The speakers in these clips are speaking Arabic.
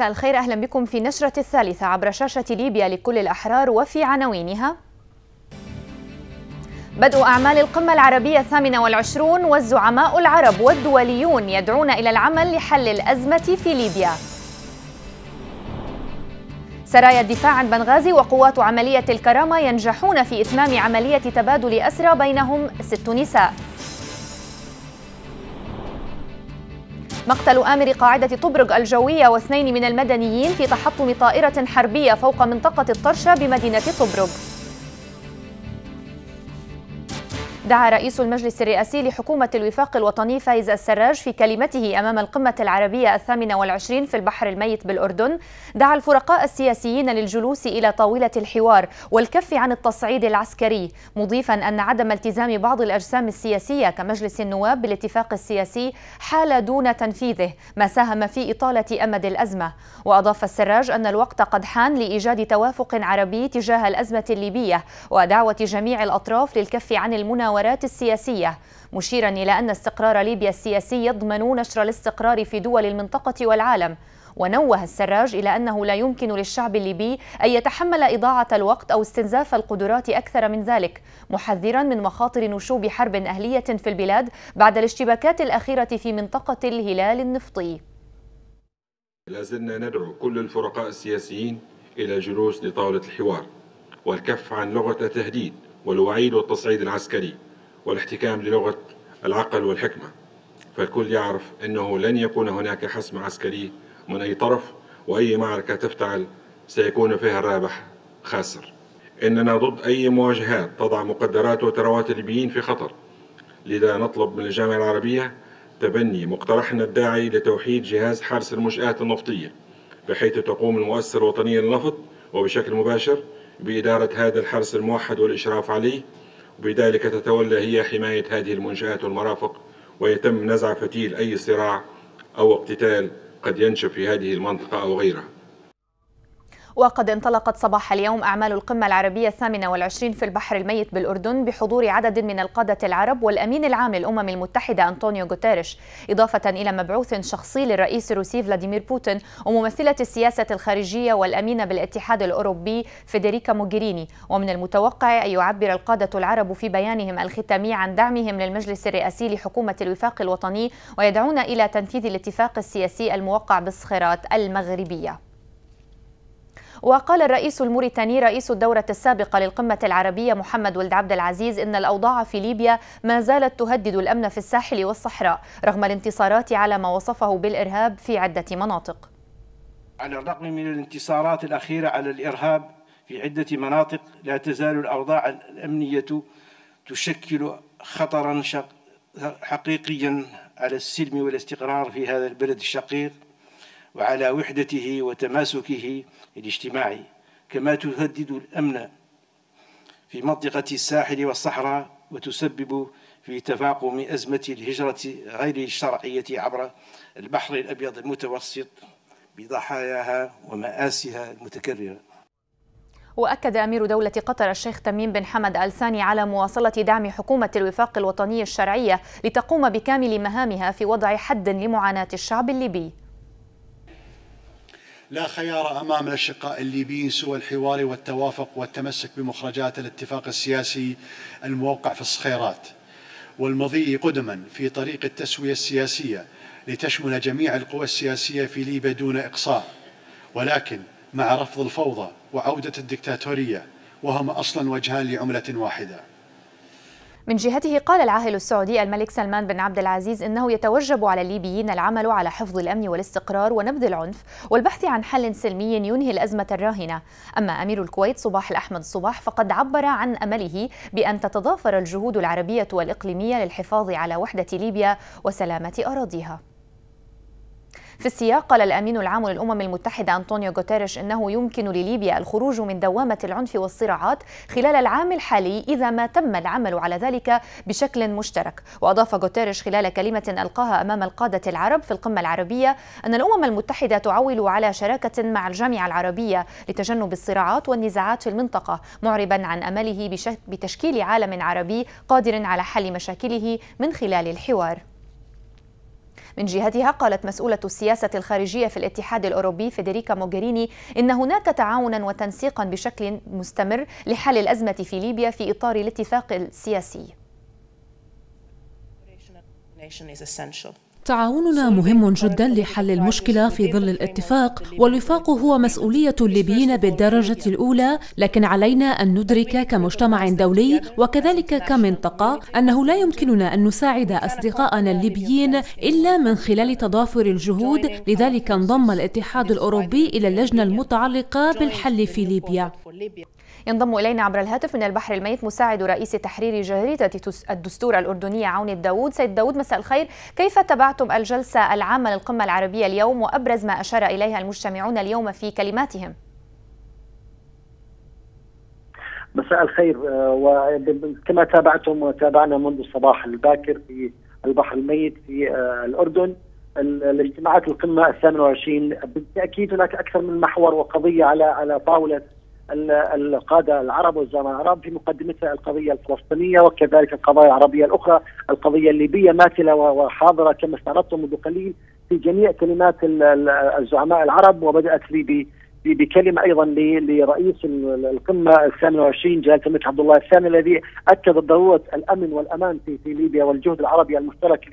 مساء الخير. أهلا بكم في نشرة الثالثة عبر شاشة ليبيا لكل الأحرار وفي عناوينها. بدء أعمال القمة العربية الثامنة والعشرون والزعماء العرب والدوليون يدعون إلى العمل لحل الأزمة في ليبيا. سرايا الدفاع عن بنغازي وقوات عملية الكرامة ينجحون في إتمام عملية تبادل أسرى بينهم ست نساء. مقتل آمر قاعدة طبرق الجوية واثنين من المدنيين في تحطم طائرة حربية فوق منطقة الطرشة بمدينة طبرق. دعا رئيس المجلس الرئاسي لحكومة الوفاق الوطني فايز السراج في كلمته أمام القمة العربية الثامنة والعشرين في البحر الميت بالأردن. دعا الفرقاء السياسيين للجلوس إلى طاولة الحوار والكف عن التصعيد العسكري مضيفا أن عدم التزام بعض الأجسام السياسية كمجلس النواب بالاتفاق السياسي حال دون تنفيذه ما ساهم في إطالة أمد الأزمة. وأضاف السراج أن الوقت قد حان لإيجاد توافق عربي تجاه الأزمة الليبية ودعوة جميع الأطراف للكف عن المناورة المحاورات السياسية مشيرا إلى أن استقرار ليبيا السياسي يضمن نشر الاستقرار في دول المنطقة والعالم. ونوه السراج إلى أنه لا يمكن للشعب الليبي أن يتحمل إضاعة الوقت أو استنزاف القدرات أكثر من ذلك محذرا من مخاطر نشوب حرب أهلية في البلاد بعد الاشتباكات الأخيرة في منطقة الهلال النفطي. لازلنا ندعو كل الفرقاء السياسيين إلى جلوس لطاولة الحوار والكف عن لغة التهديد والوعيد والتصعيد العسكري. والاحتكام للغة العقل والحكمة. فالكل يعرف أنه لن يكون هناك حسم عسكري من أي طرف وأي معركة تفتعل سيكون فيها الرابح خاسر. إننا ضد أي مواجهات تضع مقدرات وثروات الليبيين في خطر. لذا نطلب من الجامعة العربية تبني مقترحنا الداعي لتوحيد جهاز حرس المنشآت النفطية بحيث تقوم المؤسسة الوطنية للنفط وبشكل مباشر بإدارة هذا الحرس الموحد والإشراف عليه وبذلك تتولى هي حماية هذه المنشآت والمرافق ويتم نزع فتيل أي صراع أو اقتتال قد ينشب في هذه المنطقة أو غيرها. وقد انطلقت صباح اليوم أعمال القمة العربية الثامنة والعشرين في البحر الميت بالأردن بحضور عدد من القادة العرب والأمين العام للأمم المتحدة أنطونيو غوتيريش إضافة إلى مبعوث شخصي للرئيس الروسي فلاديمير بوتين وممثلة السياسة الخارجية والأمينة بالاتحاد الأوروبي فيدريكا موغيريني. ومن المتوقع أن يعبر القادة العرب في بيانهم الختامي عن دعمهم للمجلس الرئاسي لحكومة الوفاق الوطني ويدعون إلى تنفيذ الاتفاق السياسي الموقع بالصخرات المغربية. وقال الرئيس الموريتاني رئيس الدورة السابقة للقمة العربية محمد ولد عبد العزيز إن الأوضاع في ليبيا ما زالت تهدد الأمن في الساحل والصحراء رغم الانتصارات على ما وصفه بالإرهاب في عدة مناطق. على الرغم من الانتصارات الأخيرة على الإرهاب في عدة مناطق لا تزال الأوضاع الأمنية تشكل خطرا حقيقيا على السلم والاستقرار في هذا البلد الشقيق. وعلى وحدته وتماسكه الاجتماعي كما تهدد الأمن في منطقة الساحل والصحراء وتسبب في تفاقم أزمة الهجرة غير الشرعية عبر البحر الأبيض المتوسط بضحاياها ومآسها المتكررة. وأكد أمير دولة قطر الشيخ تميم بن حمد آل ثاني على مواصلة دعم حكومة الوفاق الوطني الشرعية لتقوم بكامل مهامها في وضع حد لمعاناة الشعب الليبي. لا خيار أمام الأشقاء الليبيين سوى الحوار والتوافق والتمسك بمخرجات الاتفاق السياسي الموقع في الصخيرات. والمضي قدما في طريق التسوية السياسية لتشمل جميع القوى السياسية في ليبيا دون إقصاء. ولكن مع رفض الفوضى وعودة الدكتاتورية وهما أصلا وجهان لعملة واحدة. من جهته قال العاهل السعودي الملك سلمان بن عبد العزيز إنه يتوجب على الليبيين العمل على حفظ الأمن والاستقرار ونبذ العنف والبحث عن حل سلمي ينهي الأزمة الراهنة، أما أمير الكويت صباح الأحمد صباح فقد عبر عن أمله بأن تتضافر الجهود العربية والإقليمية للحفاظ على وحدة ليبيا وسلامة أراضيها. في السياق قال الأمين العام للأمم المتحدة أنطونيو غوتيريش أنه يمكن لليبيا الخروج من دوامة العنف والصراعات خلال العام الحالي إذا ما تم العمل على ذلك بشكل مشترك. وأضاف غوتيريش خلال كلمة ألقاها أمام القادة العرب في القمة العربية أن الأمم المتحدة تعول على شراكة مع الجامعة العربية لتجنب الصراعات والنزاعات في المنطقة معربا عن أمله بتشكيل عالم عربي قادر على حل مشاكله من خلال الحوار. من جهتها قالت مسؤولة السياسة الخارجية في الاتحاد الأوروبي فيدريكا موغريني إن هناك تعاونا وتنسيقا بشكل مستمر لحل الأزمة في ليبيا في إطار الاتفاق السياسي. تعاوننا مهم جدا لحل المشكلة في ظل الاتفاق والوفاق هو مسؤولية الليبيين بالدرجة الأولى لكن علينا أن ندرك كمجتمع دولي وكذلك كمنطقة أنه لا يمكننا أن نساعد أصدقائنا الليبيين إلا من خلال تضافر الجهود لذلك انضم الاتحاد الأوروبي إلى اللجنة المتعلقة بالحل في ليبيا. ينضم إلينا عبر الهاتف من البحر الميت مساعد رئيس تحرير جريدة الدستور الأردنية عون الداود سيد داود مساء الخير. كيف تبعتم الجلسة العامة للقمة العربية اليوم وأبرز ما أشار إليها المجتمعون اليوم في كلماتهم؟ مساء الخير. وكما تابعتم وتابعنا منذ الصباح الباكر في البحر الميت في الأردن الاجتماعات القمة الثامنة والعشرين بالتأكيد هناك أكثر من محور وقضية على على طاولة القادة العرب والزعماء العرب في مقدمتها القضية الفلسطينية وكذلك القضايا العربية الأخرى، القضية الليبية ماثله وحاضرة كما استعرضتم منذ قليل في جميع كلمات الزعماء العرب وبدأت لي بكلمة أيضا لرئيس القمة الثامنه والعشرين جلاله الملك عبد الله الثاني الذي أكد ضرورة الأمن والأمان في في ليبيا والجهد العربي المشترك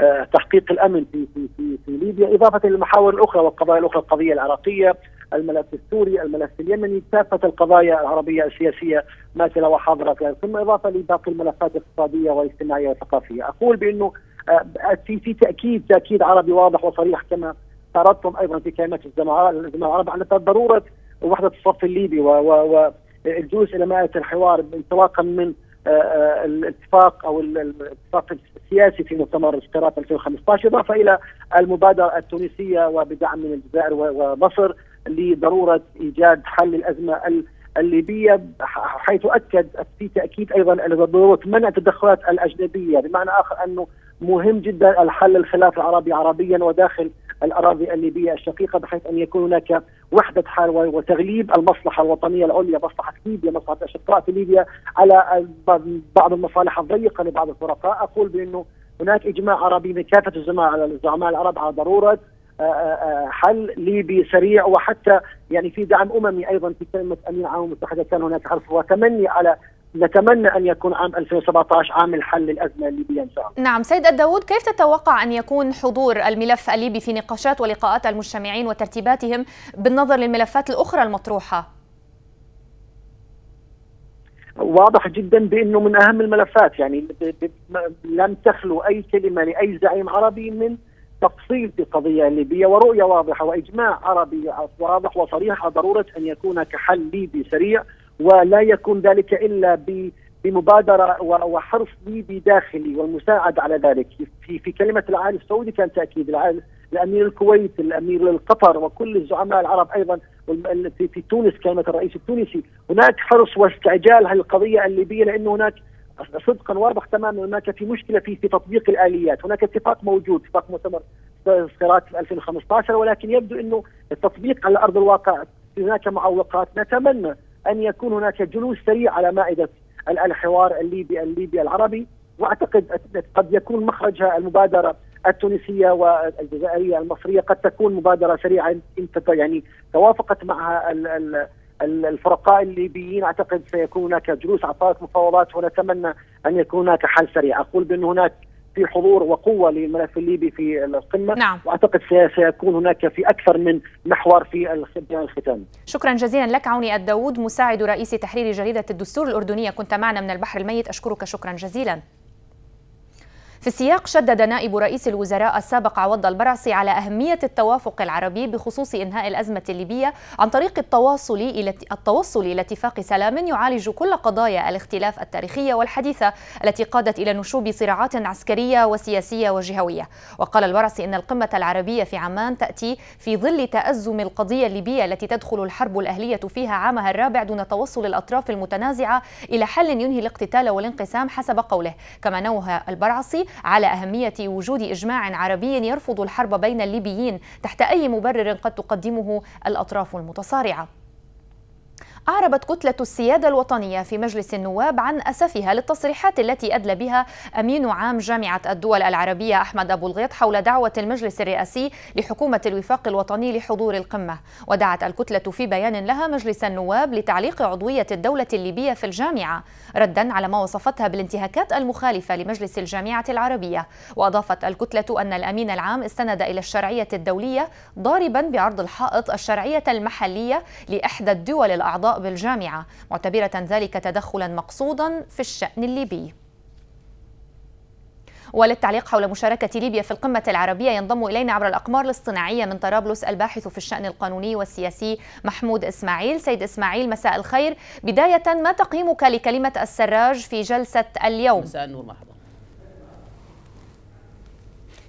لتحقيق الأمن في في في, في ليبيا إضافة للمحاور الأخرى والقضايا الأخرى القضية العراقية الملف السوري، الملف اليمني، كافه القضايا العربية السياسية ماثله وحاضرة في القمه إضافة لباقي الملفات الاقتصادية والاجتماعية والثقافية، أقول بأنه في في تاكيد تأكيد عربي واضح وصريح كما استعرضتم أيضا في كلمات الزملاء العرب على ضرورة وحده الصف الليبي والجلوس إلى مائده الحوار انطلاقا من الاتفاق أو الاتفاق السياسي في مؤتمر الاشتراك 2015 إضافة إلى المبادرة التونسية وبدعم من الجزائر ومصر لضرورة إيجاد حل الأزمة الليبية حيث أكد في تأكيد أيضا ضرورة منع التدخلات الأجنبية بمعنى آخر أنه مهم جدا الحل الخلاف العربي عربيا وداخل الأراضي الليبية الشقيقة بحيث أن يكون هناك وحدة حال وتغليب المصلحة الوطنية. العليا مصلحة ليبيا مصلحة الاشقاء في ليبيا. على بعض المصالح الضيقة لبعض الفرقاء. أقول بأنه هناك إجماع عربي من كافه الزعماء العرب على ضرورة حل ليبي سريع. وحتى يعني في دعم أممي أيضا في كلمة امين الامم المتحده كان هناك حرص وتمني على نتمنى أن يكون عام 2017 عام الحل للازمه الليبية إن شاء الله. نعم سيد الداود كيف تتوقع أن يكون حضور الملف الليبي في نقاشات ولقاءات المجتمعين وترتيباتهم بالنظر للملفات الأخرى المطروحة؟ واضح جدا بأنه من أهم الملفات يعني لم تخلو أي كلمة لأي زعيم عربي من تفصيل في القضية الليبية ورؤية واضحة وإجماع عربي واضح وصريح على ضرورة أن يكون كحل ليبي سريع ولا يكون ذلك إلا بمبادرة وحرص ليبي داخلي والمساعده على ذلك. في في كلمة العالي السعودي كان تأكيد. العالي الأمير الكويت الأمير القطر وكل الزعماء العرب أيضا في, تونس كلمة الرئيس التونسي. هناك حرص واستعجال القضية الليبية لأنه هناك صدقا واضح تماما هناك في مشكلة في في تطبيق الآليات، هناك اتفاق موجود اتفاق مؤتمر صخيرات في 2015 ولكن يبدو أنه التطبيق على أرض الواقع هناك معوقات. نتمنى أن يكون هناك جلوس سريع على مائدة الحوار الليبي الليبي العربي. وأعتقد قد يكون مخرجها المبادرة التونسية والجزائرية المصرية قد تكون مبادرة سريعة. إن يعني توافقت معها الفرقاء الليبيين. أعتقد سيكون هناك جلوس طاوله مفاوضات. ونتمنى أن يكون هناك حل سريع، أقول بأن هناك في حضور وقوة للملف الليبي في القمة نعم. وأعتقد سيكون هناك في أكثر من محور في الختام. شكرا جزيلا لك عوني الداود مساعد رئيس تحرير جريدة الدستور الأردنية كنت معنا من البحر الميت أشكرك شكرا جزيلا. في السياق شدد نائب رئيس الوزراء السابق عوض البرعسي على أهمية التوافق العربي بخصوص إنهاء الأزمة الليبية عن طريق التواصل إلى التوصل إلى اتفاق سلام يعالج كل قضايا الاختلاف التاريخية والحديثة التي قادت إلى نشوب صراعات عسكرية وسياسية وجهوية. وقال البرعسي إن القمة العربية في عمان تأتي في ظل تأزم القضية الليبية التي تدخل الحرب الأهلية فيها عامها الرابع دون توصل الأطراف المتنازعة إلى حل ينهي الاقتتال والانقسام حسب قوله. كما نوه البرعسي على أهمية وجود إجماع عربي يرفض الحرب بين الليبيين تحت أي مبرر قد تقدمه الأطراف المتصارعة. أعربت كتلة السيادة الوطنية في مجلس النواب عن أسفها للتصريحات التي أدلى بها أمين عام جامعة الدول العربية أحمد أبو الغيط حول دعوة المجلس الرئاسي لحكومة الوفاق الوطني لحضور القمة. ودعت الكتلة في بيان لها مجلس النواب لتعليق عضوية الدولة الليبية في الجامعة ردا على ما وصفتها بالانتهاكات المخالفة لمجلس الجامعة العربية. وأضافت الكتلة أن الأمين العام استند إلى الشرعية الدولية ضاربا بعرض الحائط الشرعية المحلية لإحدى الدول الأعضاء بالجامعة معتبرة ذلك تدخلا مقصودا في الشأن الليبي. وللتعليق حول مشاركة ليبيا في القمة العربية ينضم إلينا عبر الأقمار الاصطناعية من طرابلس الباحث في الشأن القانوني والسياسي محمود إسماعيل. سيد إسماعيل مساء الخير. بداية ما تقييمك لكلمة السراج في جلسة اليوم؟ مساء النور مرحبا.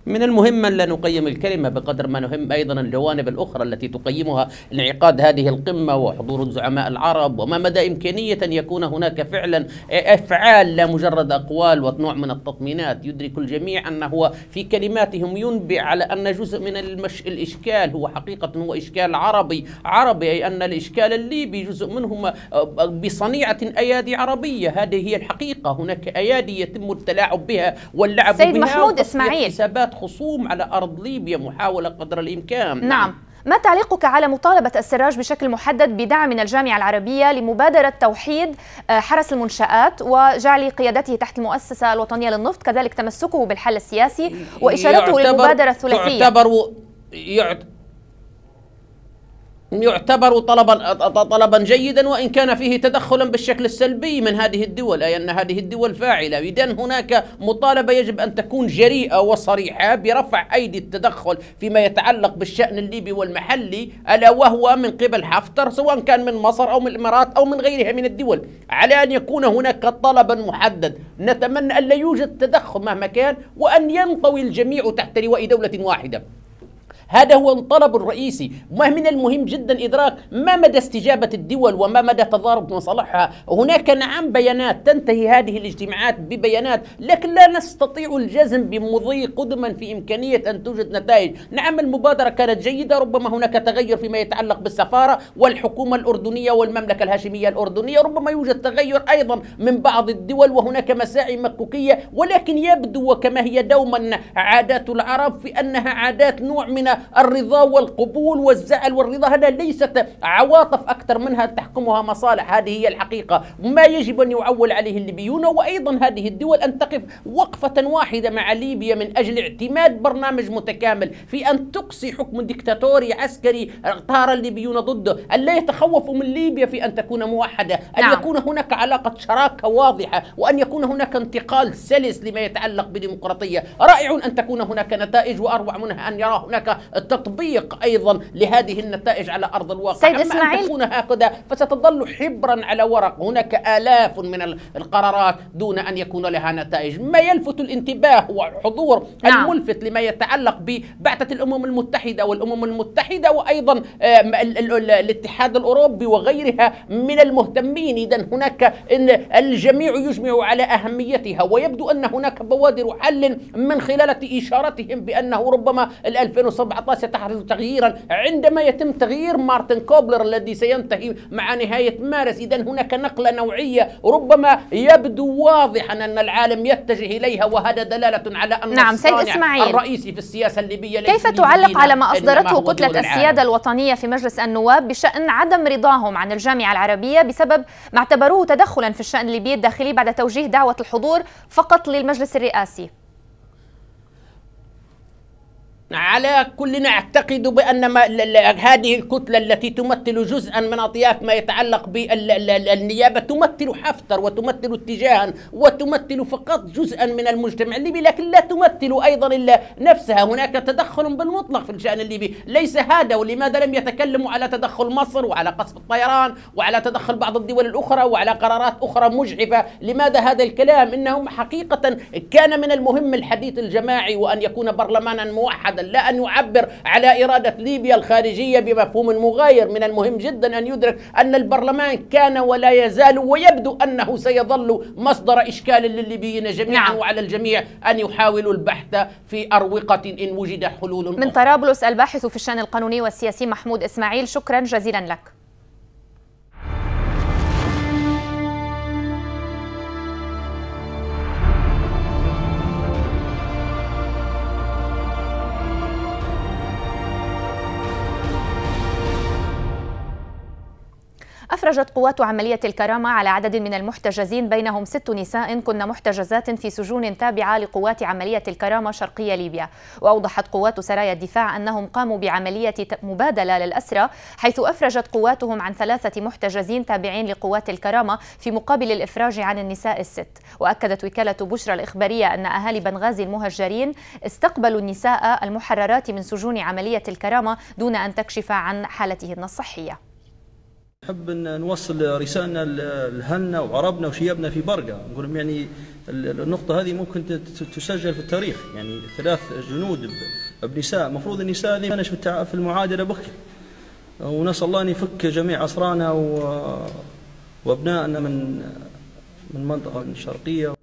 من المهم أن لا نقيم الكلمة بقدر ما نهم أيضا الجوانب الأخرى التي تقيمها انعقاد هذه القمة وحضور الزعماء العرب وما مدى إمكانية أن يكون هناك فعلا أفعال لا مجرد أقوال ونوع من التطمينات. يدرك الجميع أنه في كلماتهم ينبئ على أن جزء من المش... الإشكال هو حقيقة هو إشكال عربي عربي أي أن الإشكال الليبي جزء منهم بصنيعة أيادي عربية. هذه هي الحقيقة. هناك أيادي يتم التلاعب بها واللعب سيد بها محمود إسماعيل. حسابات خصوم على أرض ليبيا محاولة قدر الإمكان. نعم. ما تعليقك على مطالبة السراج بشكل محدد بدعم من الجامعة العربية لمبادرة توحيد حرس المنشآت وجعل قيادته تحت المؤسسة الوطنية للنفط كذلك تمسكه بالحل السياسي وإشارته للمبادرة الثلاثية تعتبر يعت يعتبر طلبا طلبا جيدا وإن كان فيه تدخلا بالشكل السلبي من هذه الدول أي أن هذه الدول فاعلة. اذا هناك مطالبة يجب أن تكون جريئة وصريحة برفع أيدي التدخل فيما يتعلق بالشأن الليبي والمحلي ألا وهو من قبل حفتر سواء كان من مصر أو من الإمارات أو من غيرها من الدول. على أن يكون هناك طلبا محدد نتمنى أن لا يوجد تدخل مهما كان وأن ينطوي الجميع تحت لواء دولة واحدة. هذا هو الطلب الرئيسي. من المهم جدا إدراك ما مدى استجابة الدول وما مدى تضارب مصالحها. هناك نعم بيانات تنتهي هذه الاجتماعات ببيانات لكن لا نستطيع الجزم بمضي قدما في إمكانية أن توجد نتائج. نعم المبادرة كانت جيدة ربما هناك تغير فيما يتعلق بالسفارة والحكومة الأردنية والمملكة الهاشمية الأردنية. ربما يوجد تغير أيضا من بعض الدول وهناك مساعي مكوكية ولكن يبدو وكما هي دوما عادات العرب في أنها عادات نوع من الرضا والقبول والزعل والرضا هذا ليست عواطف أكثر منها تحكمها مصالح هذه هي الحقيقة ما يجب أن يعول عليه الليبيون وأيضا هذه الدول أن تقف وقفة واحدة مع ليبيا من أجل اعتماد برنامج متكامل في أن تقصي حكم ديكتاتوري عسكري اغتار الليبيون ضده أن لا يتخوفوا من ليبيا في أن تكون موحدة أن نعم. يكون هناك علاقة شراكة واضحة وأن يكون هناك انتقال سلس لما يتعلق بديمقراطية رائع أن تكون هناك نتائج وأروع منها أن يرى هناك التطبيق أيضا لهذه النتائج على أرض الواقع. سيد إسماعيل أن تكون هكذا فستظل حبرا على ورق. هناك آلاف من القرارات دون أن يكون لها نتائج. ما يلفت الانتباه هو حضور نعم. الملفت لما يتعلق ببعثة الأمم المتحدة والأمم المتحدة وأيضا الاتحاد الأوروبي وغيرها من المهتمين. اذا هناك إن الجميع يجمع على أهميتها. ويبدو أن هناك بوادر حل من خلال إشارتهم بأنه ربما 2017 ستحدث تغييرا. عندما يتم تغيير مارتن كوبلر الذي سينتهي مع نهاية مارس إذا هناك نقلة نوعية. ربما يبدو واضحا أن العالم يتجه إليها وهذا دلالة على أن نعم سيد إسماعيل. الرئيسي في السياسة الليبية كيف تعلق على ما أصدرته كتلة السيادة الوطنية في مجلس النواب بشأن عدم رضاهم عن الجامعة العربية بسبب ما اعتبروه تدخلا في الشأن الليبي الداخلي بعد توجيه دعوة الحضور فقط للمجلس الرئاسي. على كل نعتقد بأن ما هذه الكتلة التي تمثل جزءا من أطياف ما يتعلق بالنيابة تمثل حفتر وتمثل اتجاها وتمثل فقط جزءا من المجتمع الليبي لكن لا تمثل أيضا إلا نفسها. هناك تدخل بالمطلق في الشأن الليبي. ليس هذا ولماذا لم يتكلموا على تدخل مصر وعلى قصف الطيران وعلى تدخل بعض الدول الأخرى وعلى قرارات أخرى مجحفة؟ لماذا هذا الكلام؟ إنهم حقيقة كان من المهم الحديث الجماعي وأن يكون برلمانا موحدا لا أن يعبر على إرادة ليبيا الخارجية بمفهوم مغاير. من المهم جدا أن يدرك أن البرلمان كان ولا يزال ويبدو أنه سيظل مصدر إشكال للليبيين جميعا نعم. وعلى الجميع أن يحاولوا البحث في أروقة إن وجد حلول من طرابلس الباحث في الشأن القانوني والسياسي محمود إسماعيل شكرا جزيلا لك. أفرجت قوات عملية الكرامة على عدد من المحتجزين بينهم ست نساء كن محتجزات في سجون تابعة لقوات عملية الكرامة شرقية ليبيا. وأوضحت قوات سرايا الدفاع أنهم قاموا بعملية مبادلة للأسرى حيث أفرجت قواتهم عن ثلاثة محتجزين تابعين لقوات الكرامة في مقابل الإفراج عن النساء الست. وأكدت وكالة بشرى الإخبارية أن أهالي بنغازي المهجرين استقبلوا النساء المحررات من سجون عملية الكرامة دون أن تكشف عن حالتهن الصحية. نحب أن نوصل رسالنا لهلنا وعربنا وشيبنا في برقة. نقول يعني النقطة هذه ممكن تسجل في التاريخ. يعني ثلاث جنود بنساء. المفروض النساء هذه في المعادلة بكر ونسأل الله أن يفك جميع اسرانا وأبنائنا من من المنطقة الشرقيه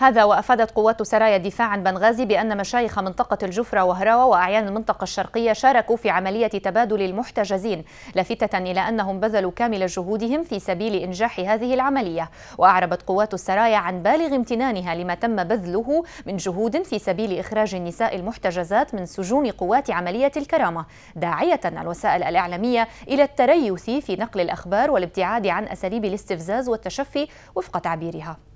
هذا وأفادت قوات سرايا الدفاع عن بنغازي بأن مشايخ منطقة الجفرة وهراوة وأعيان المنطقة الشرقية شاركوا في عملية تبادل المحتجزين لافتة إلى أنهم بذلوا كامل جهودهم في سبيل إنجاح هذه العملية. وأعربت قوات السرايا عن بالغ امتنانها لما تم بذله من جهود في سبيل إخراج النساء المحتجزات من سجون قوات عملية الكرامة داعية الوسائل الإعلامية إلى التريث في نقل الأخبار والابتعاد عن أساليب الاستفزاز والتشفي وفق تعبيرها.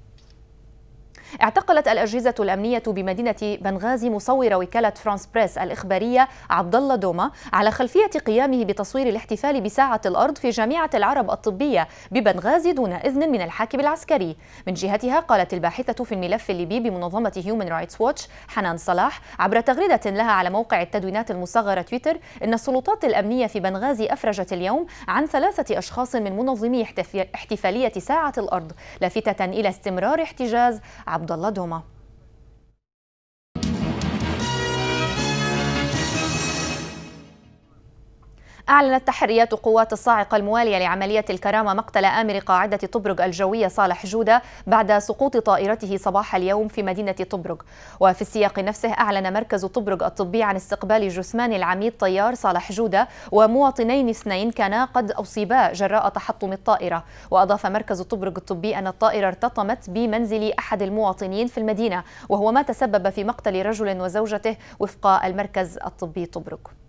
اعتقلت الأجهزة الأمنية بمدينة بنغازي مصور وكالة فرانس بريس الإخبارية عبد الله دوما على خلفية قيامه بتصوير الاحتفال بساعة الأرض في جامعة العرب الطبية ببنغازي دون إذن من الحاكم العسكري. من جهتها قالت الباحثة في الملف الليبي بمنظمة هيومن رايتس ووتش حنان صلاح عبر تغريدة لها على موقع التدوينات المصغرة تويتر إن السلطات الأمنية في بنغازي أفرجت اليوم عن ثلاثة أشخاص من منظمي احتفالية ساعة الأرض لافتة إلى استمرار احتجاز عبد عبد الله دوما. أعلنت تحريات قوات الصاعقة الموالية لعملية الكرامة مقتل آمر قاعدة طبرق الجوية صالح جودة بعد سقوط طائرته صباح اليوم في مدينة طبرق. وفي السياق نفسه أعلن مركز طبرق الطبي عن استقبال جثمان العميد طيار صالح جودة ومواطنين اثنين كانا قد أصيبا جراء تحطم الطائرة. وأضاف مركز طبرق الطبي أن الطائرة ارتطمت بمنزل أحد المواطنين في المدينة وهو ما تسبب في مقتل رجل وزوجته وفق المركز الطبي طبرق.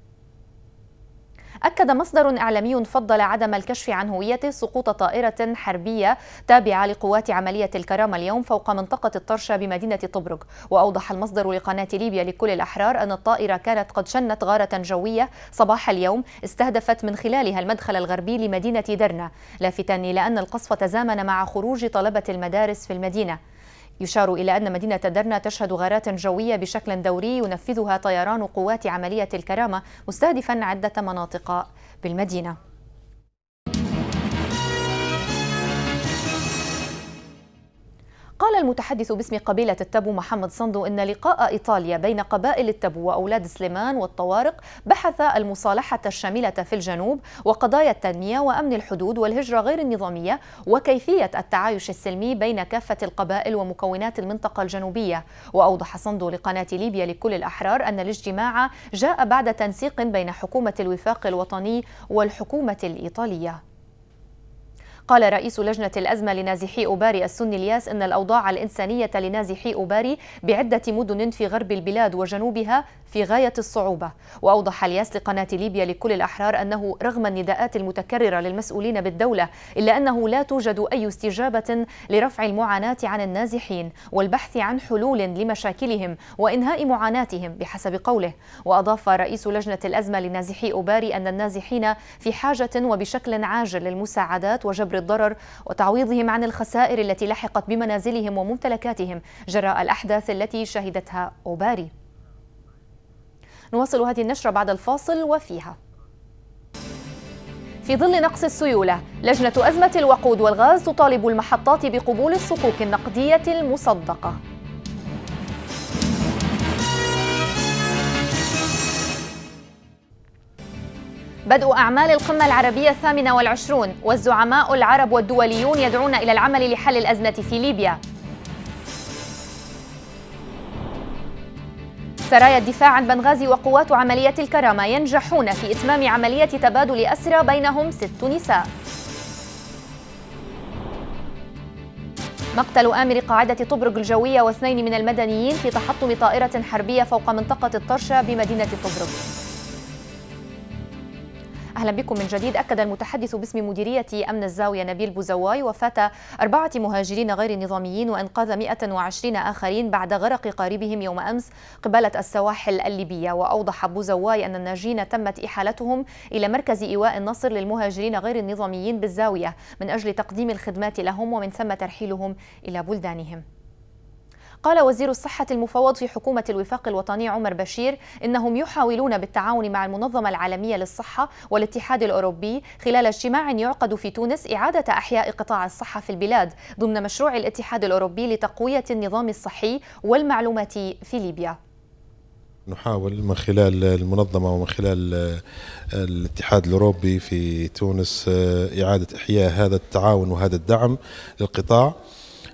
أكد مصدر إعلامي فضل عدم الكشف عن هويته سقوط طائرة حربية تابعة لقوات عملية الكرامة اليوم فوق منطقة الطرشة بمدينة طبرق. وأوضح المصدر لقناة ليبيا لكل الأحرار أن الطائرة كانت قد شنت غارة جوية صباح اليوم استهدفت من خلالها المدخل الغربي لمدينة درنا. لافتا إلى أن القصف تزامن مع خروج طلبة المدارس في المدينة. يشار إلى أن مدينة درنا تشهد غارات جوية بشكل دوري ينفذها طيران قوات عملية الكرامة مستهدفا عدة مناطق بالمدينة. قال المتحدث باسم قبيلة التبو محمد صندو إن لقاء إيطاليا بين قبائل التبو وأولاد سليمان والطوارق بحث المصالحة الشاملة في الجنوب وقضايا التنمية وأمن الحدود والهجرة غير النظامية وكيفية التعايش السلمي بين كافة القبائل ومكونات المنطقة الجنوبية. وأوضح صندو لقناة ليبيا لكل الأحرار أن الاجتماع جاء بعد تنسيق بين حكومة الوفاق الوطني والحكومة الإيطالية. قال رئيس لجنة الأزمة لنازحي أوباري السني الياس أن الأوضاع الإنسانية لنازحي أوباري بعدة مدن في غرب البلاد وجنوبها في غاية الصعوبة. وأوضح الياس لقناة ليبيا لكل الأحرار أنه رغم النداءات المتكررة للمسؤولين بالدولة إلا أنه لا توجد أي استجابة لرفع المعاناة عن النازحين والبحث عن حلول لمشاكلهم وإنهاء معاناتهم بحسب قوله. وأضاف رئيس لجنة الأزمة لنازحي أوباري أن النازحين في حاجة وبشكل عاجل للمساعدات وجبر الضرر وتعويضهم عن الخسائر التي لحقت بمنازلهم وممتلكاتهم. جراء الأحداث التي شهدتها أوباري. نواصل هذه النشرة بعد الفاصل وفيها. في ظل نقص السيولة لجنة أزمة الوقود والغاز تطالب المحطات بقبول الصكوك النقدية المصدقة. بدء أعمال القمة العربية الثامنة والعشرون والزعماء العرب والدوليون يدعون إلى العمل لحل الأزمة في ليبيا. سرايا الدفاع عن بنغازي وقوات عملية الكرامة ينجحون في إتمام عملية تبادل أسرى بينهم ست نساء. مقتل آمر قاعدة طبرق الجوية واثنين من المدنيين في تحطم طائرة حربية فوق منطقة الطرشة بمدينة طبرق. أهلا بكم من جديد. أكد المتحدث باسم مديرية أمن الزاوية نبيل بوزواي وفاة أربعة مهاجرين غير نظاميين وإنقاذ 120 آخرين بعد غرق قاربهم يوم أمس قبالة السواحل الليبية. وأوضح بوزواي أن الناجين تمت إحالتهم إلى مركز إيواء النصر للمهاجرين غير النظاميين بالزاوية من أجل تقديم الخدمات لهم ومن ثم ترحيلهم إلى بلدانهم. قال وزير الصحة المفوض في حكومة الوفاق الوطني عمر بشير إنهم يحاولون بالتعاون مع المنظمة العالمية للصحة والاتحاد الأوروبي خلال اجتماع يعقد في تونس إعادة أحياء قطاع الصحة في البلاد ضمن مشروع الاتحاد الأوروبي لتقوية النظام الصحي والمعلومات في ليبيا. نحاول من خلال المنظمة ومن خلال الاتحاد الأوروبي في تونس إعادة إحياء هذا التعاون وهذا الدعم للقطاع.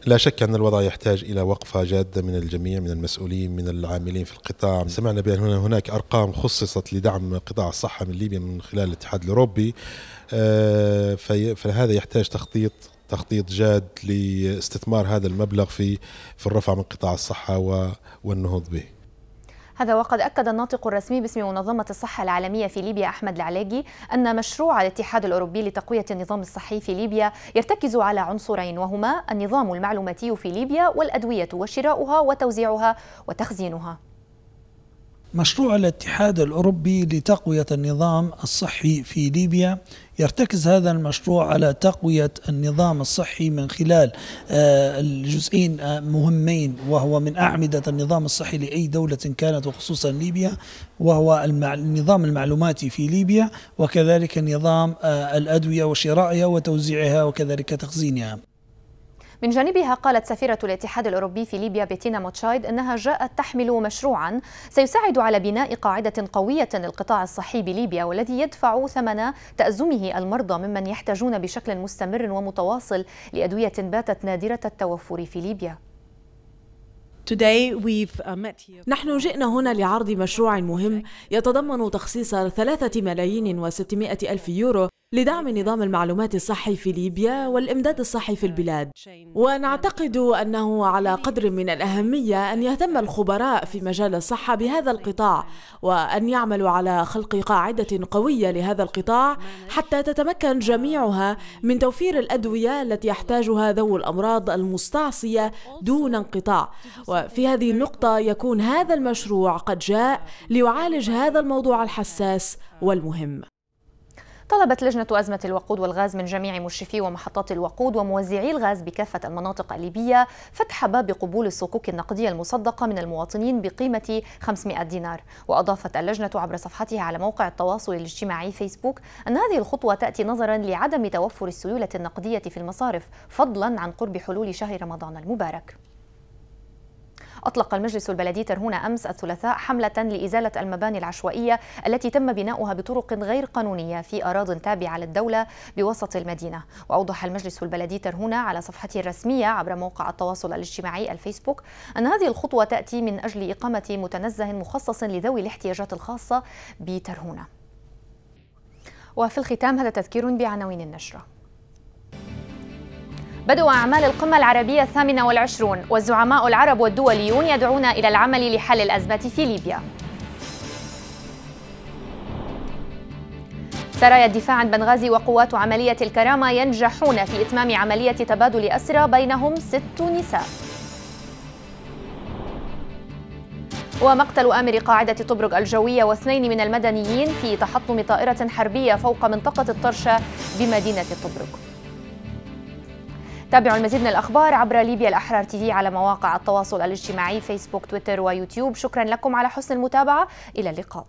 لا شك أن الوضع يحتاج إلى وقفة جادة من الجميع من المسؤولين من العاملين في القطاع. سمعنا بأن هناك أرقام خصصت لدعم قطاع الصحة من ليبيا من خلال الاتحاد الأوروبي. آه، فهذا يحتاج تخطيط تخطيط جاد لاستثمار هذا المبلغ في في الرفع من قطاع الصحة والنهوض به. هذا وقد أكد الناطق الرسمي باسم منظمة الصحة العالمية في ليبيا أحمد العلاقي أن مشروع الاتحاد الأوروبي لتقوية النظام الصحي في ليبيا يرتكز على عنصرين وهما النظام المعلوماتي في ليبيا والأدوية وشراؤها وتوزيعها وتخزينها. مشروع الاتحاد الأوروبي لتقوية النظام الصحي في ليبيا. يرتكز هذا المشروع على تقوية النظام الصحي من خلال آه، الجزئين آه، مهمين وهو من أعمدة النظام الصحي لأي دولة كانت وخصوصا ليبيا وهو النظام المعلوماتي في ليبيا وكذلك نظام آه، الأدوية وشرائها وتوزيعها وكذلك تخزينها. من جانبها قالت سفيرة الاتحاد الأوروبي في ليبيا بيتينا موتشايد أنها جاءت تحمل مشروعا سيساعد على بناء قاعدة قوية للقطاع الصحي بليبيا والذي يدفع ثمن تأزمه المرضى ممن يحتاجون بشكل مستمر ومتواصل لأدوية باتت نادرة التوفر في ليبيا. Uh, نحن جئنا هنا لعرض مشروع مهم يتضمن تخصيص ثلاثة ملايين وستمائة ألف يورو لدعم نظام المعلومات الصحي في ليبيا والإمداد الصحي في البلاد. ونعتقد أنه على قدر من الأهمية أن يهتم الخبراء في مجال الصحة بهذا القطاع وأن يعملوا على خلق قاعدة قوية لهذا القطاع حتى تتمكن جميعها من توفير الأدوية التي يحتاجها ذوو الأمراض المستعصية دون انقطاع. وفي هذه النقطة يكون هذا المشروع قد جاء ليعالج هذا الموضوع الحساس والمهم. طلبت لجنة أزمة الوقود والغاز من جميع مشرفي ومحطات الوقود وموزعي الغاز بكافة المناطق الليبية فتح باب قبول الصكوك النقدية المصدقة من المواطنين بقيمة 500 دينار. وأضافت اللجنة عبر صفحتها على موقع التواصل الاجتماعي فيسبوك أن هذه الخطوة تأتي نظرا لعدم توفر السيولة النقدية في المصارف فضلا عن قرب حلول شهر رمضان المبارك. أطلق المجلس البلدي ترهون أمس الثلاثاء حملة لإزالة المباني العشوائية التي تم بناؤها بطرق غير قانونية في أراض تابعة للدولة بوسط المدينة. وأوضح المجلس البلدي ترهون على صفحته الرسمية عبر موقع التواصل الاجتماعي الفيسبوك أن هذه الخطوة تأتي من أجل إقامة متنزه مخصص لذوي الاحتياجات الخاصة بترهونة وفي الختام هذا تذكير بعناوين النشرة. بدء أعمال القمة العربية الثامنة والعشرون والزعماء العرب والدوليون يدعون إلى العمل لحل الأزمة في ليبيا. سرايا الدفاع عن بنغازي وقوات عملية الكرامة ينجحون في إتمام عملية تبادل أسرى بينهم ست نساء. ومقتل آمر قاعدة طبرق الجوية واثنين من المدنيين في تحطم طائرة حربية فوق منطقة الطرشة بمدينة طبرق. تابعوا المزيد من الأخبار عبر ليبيا الأحرار تي في على مواقع التواصل الاجتماعي فيسبوك تويتر ويوتيوب. شكرا لكم على حسن المتابعة. إلى اللقاء.